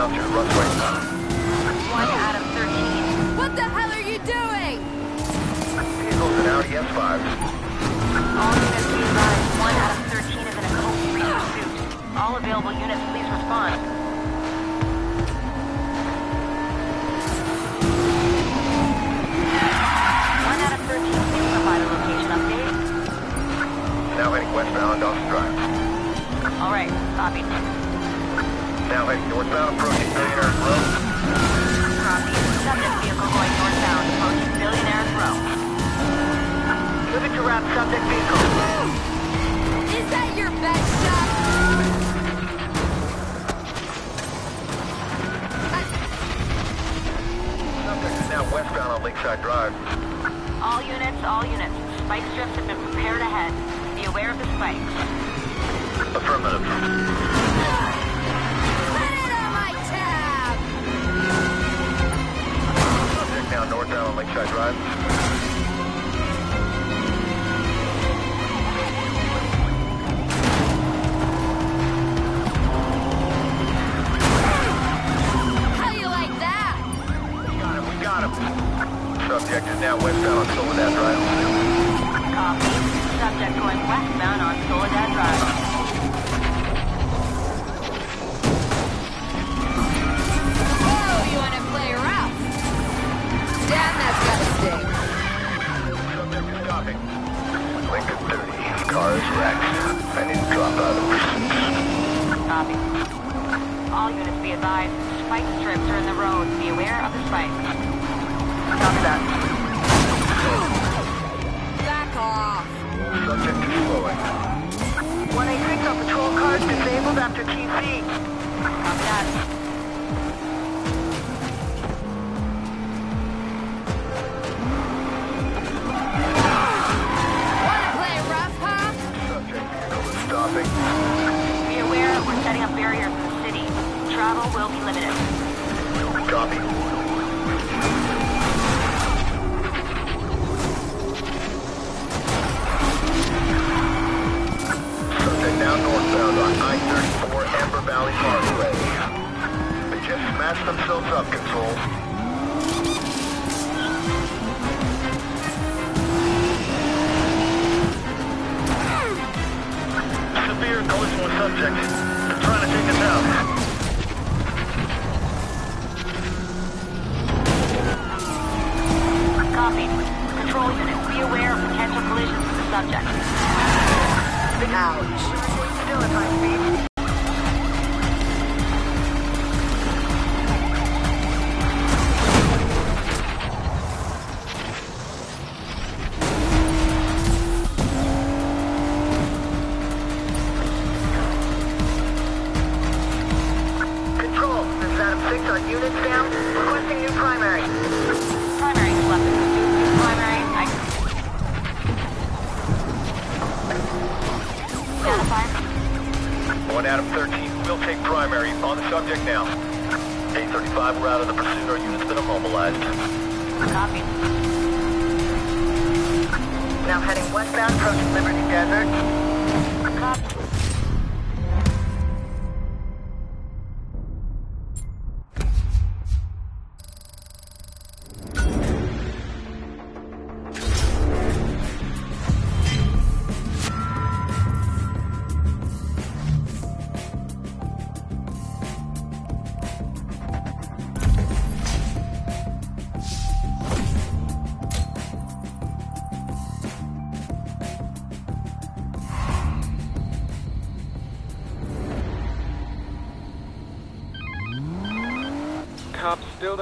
westbound through Rusway. One out of 13. What the hell are you doing? Vehicles in Audi S5. All units be advised. One out of 13 is in a code 3 pursuit. Ah! All available units, please respond. One out of 13, please provide a location update. Now heading westbound Dawson Drive. All right, copy. Now heading northbound approaching Millionaire's Row. Copy. Subject vehicle going northbound, approaching Billionaire's Row. Moving to route subject vehicle. Is that your best shot? Subject is now westbound on Lakeside Drive. All units, all units. Spike strips have been prepared ahead. Be aware of the spikes. Affirmative. Got him, we got him. Subject is now westbound on Soledad Drive. Copy. Subject going westbound on Soledad Drive. Copy.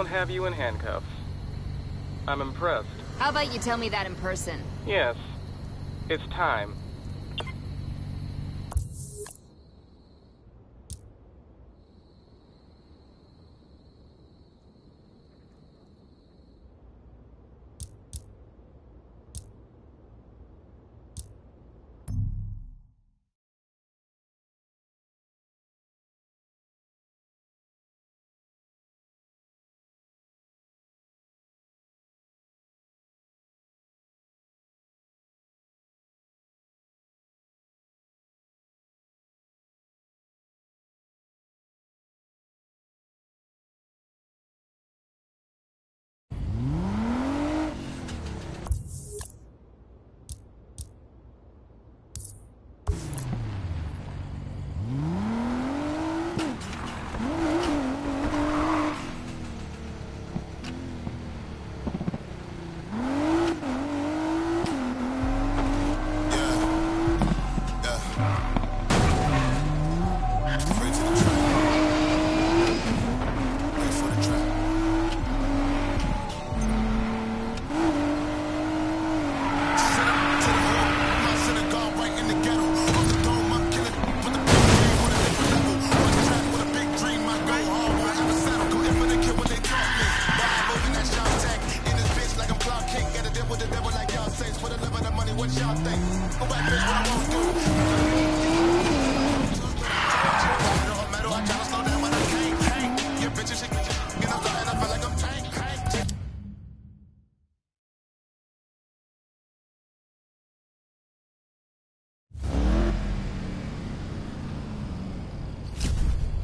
Don't have you in handcuffs. I'm impressed. How about you tell me that in person? Yes, it's time.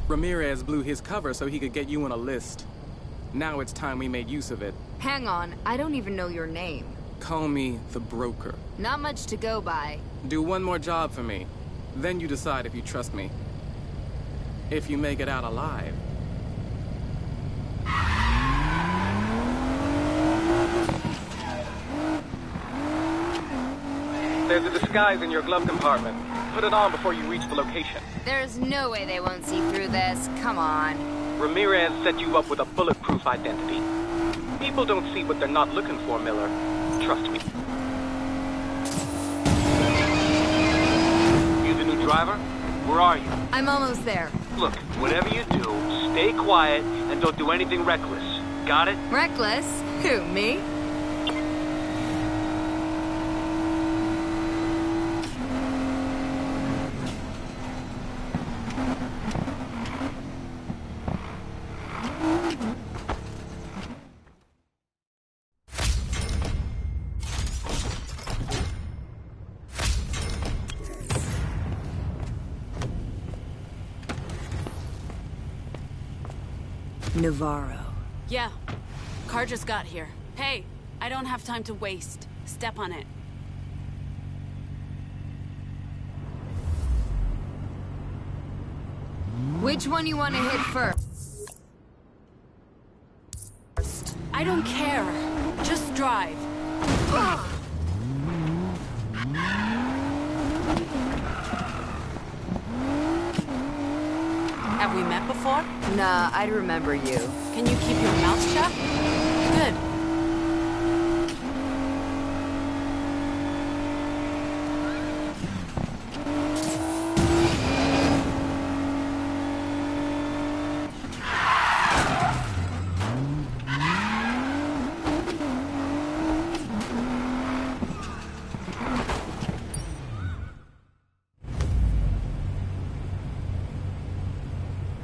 Ramirez blew his cover so he could get you on a list. Now it's time we made use of it. Hang on, I don't even know your name. Call me the broker. Not much to go by. Do one more job for me. Then you decide if you trust me. If you make it out alive. There's a disguise in your glove compartment. Put it on before you reach the location. There's no way they won't see through this. Come on. Ramirez set you up with a bulletproof identity. People don't see what they're not looking for, Miller. Trust me. You the new driver? Where are you? I'm almost there. Look, whatever you do, stay quiet and don't do anything reckless. Got it? Reckless? Who, me? Navarro. Yeah. Car just got here. Hey, I don't have time to waste. Step on it. Which one you want to hit first? I don't care. Just drive. Have we met Nah, I'd remember you. Can you keep your mouth shut? Good.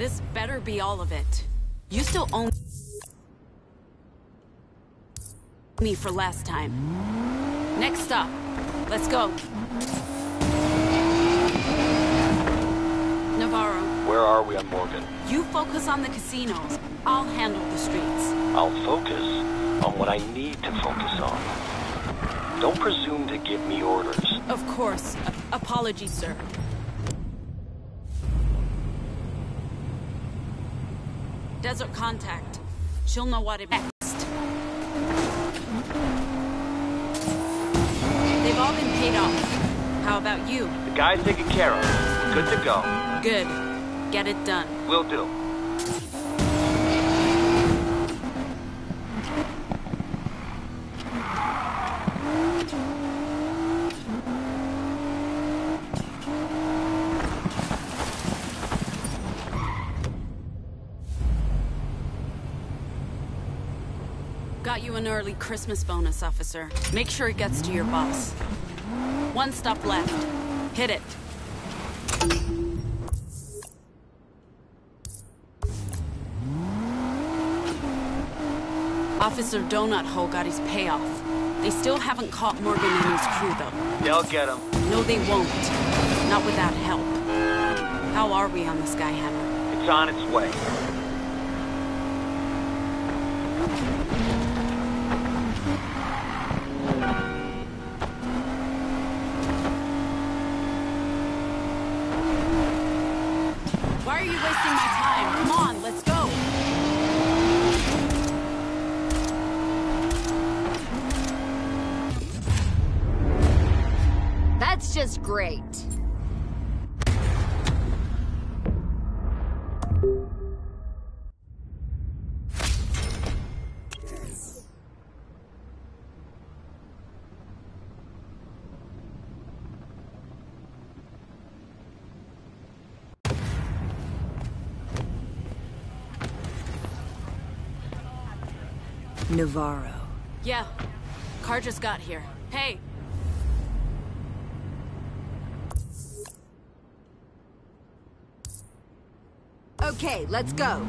This better be all of it. You still own me for last time. Next stop. Let's go. Navarro, Where are we on Morgan? you focus on the casinos. I'll handle the streets. I'll focus on what I need to focus on. Don't presume to give me orders. Of course. A- apologies, sir. Desert contact. She'll know what it next. They've all been paid off. How about you? The guy's taken care of. Good to go. Good. Get it done. Will do. Got you an early Christmas bonus, officer. Make sure it gets to your boss. One stop left. Hit it. Officer Donut Hole got his payoff. They still haven't caught Morgan and his crew, though. They'll get him. No, they won't. Not without help. How are we on the Skyhammer? It's on its way. Why are you wasting my time? Come on, let's go. That's just great. Navarro. Yeah. Car just got here. Hey, Okay, let's go.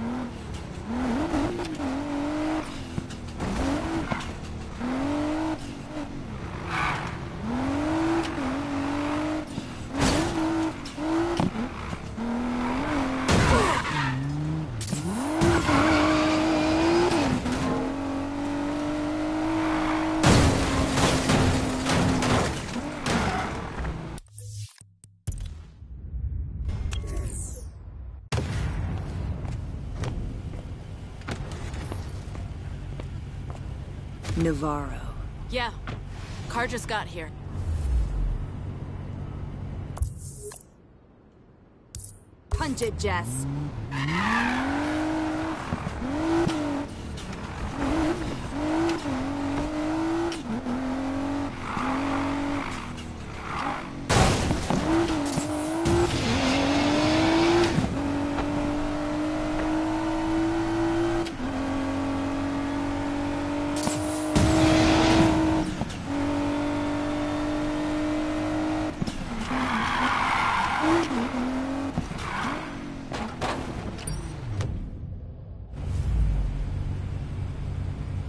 Navarro. Yeah. Car just got here. Punch it, Jess.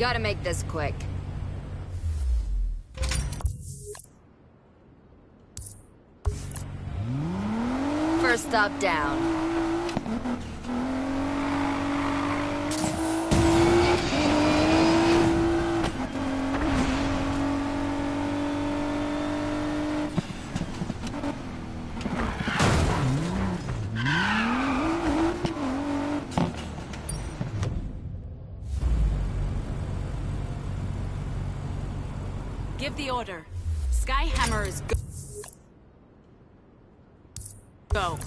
Gotta make this quick. First stop down. Give the order. Skyhammer is go. Go.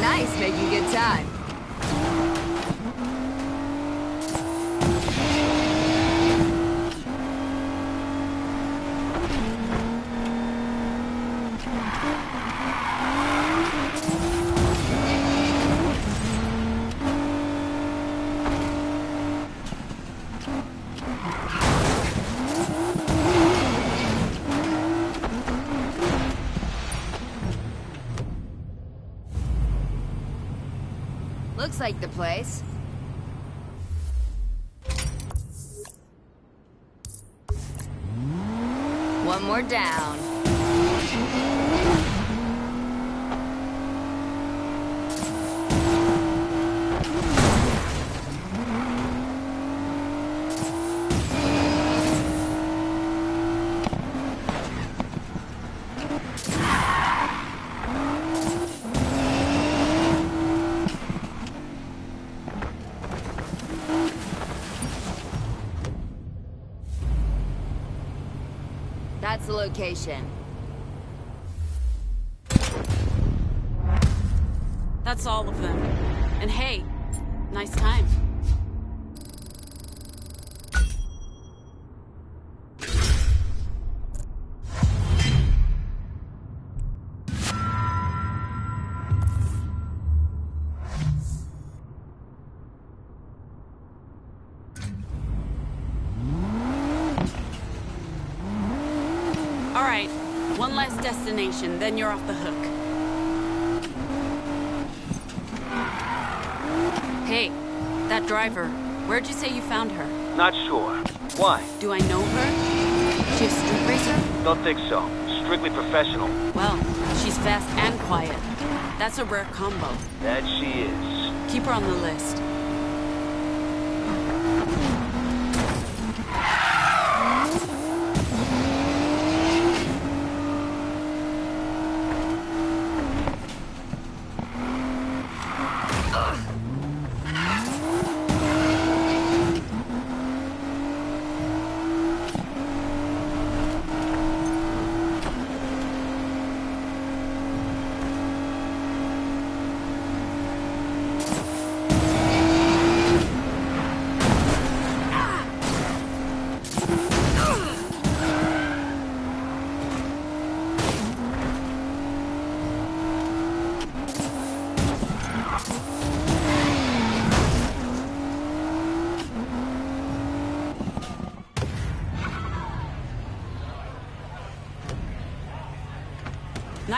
Nice, making good time. Looks like the place. One more down. That's the location. That's all of them. And hey, nice time. Then you're off the hook. Hey, that driver, where'd you say you found her? Not sure. Why? Do I know her? She a street racer? Don't think so. Strictly professional. Well, she's fast and quiet. That's a rare combo. That she is. Keep her on the list.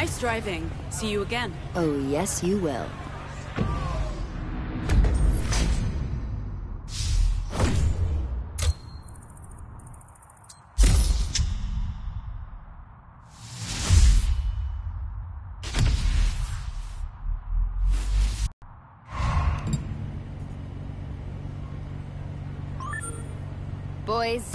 Nice driving. See you again. Oh, yes, you will. Boys,